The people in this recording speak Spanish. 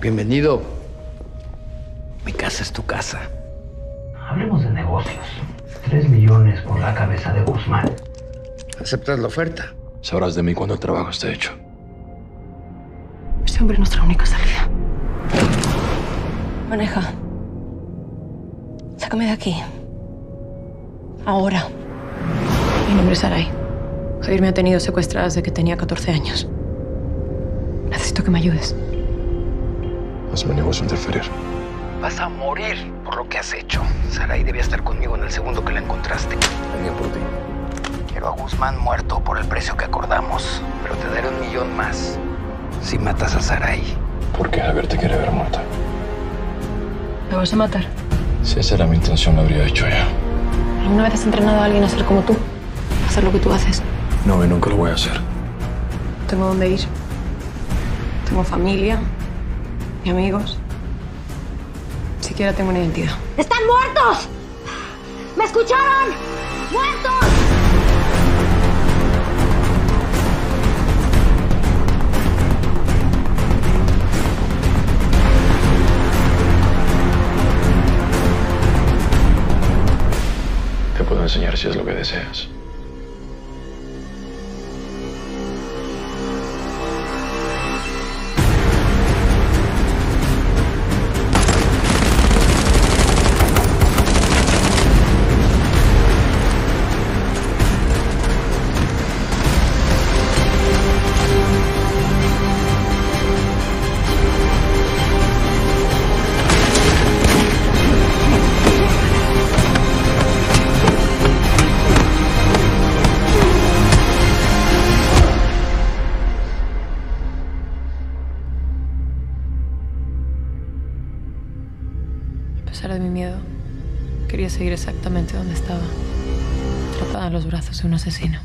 Bienvenido. Mi casa es tu casa. Hablemos de negocios. Tres millones por la cabeza de Guzmán. ¿Aceptas la oferta? Sabrás de mí cuando el trabajo esté hecho. Ese hombre es nuestra única salida. Maneja. Sácame de aquí. Ahora. Mi nombre es Sarai. Javier me ha tenido secuestrada desde que tenía 14 años. Necesito que me ayudes. Es mi negocio interferir. Vas a morir por lo que has hecho. Sarai debía estar conmigo en el segundo que la encontraste. Venía por ti. Quiero a Guzmán muerto por el precio que acordamos. Pero te daré un millón más si matas a Sarai. ¿Por qué Javier te quiere ver muerta? ¿Me vas a matar? Si esa era mi intención, lo habría hecho ya. ¿Alguna vez has entrenado a alguien a ser como tú? A hacer lo que tú haces. No, y nunca lo voy a hacer. Tengo dónde ir. Tengo familia y amigos. Siquiera tengo una identidad. ¡Están muertos! ¿Me escucharon? ¡Muertos! Te puedo enseñar si es lo que deseas. De mi miedo, quería seguir exactamente donde estaba, atrapada en los brazos de un asesino.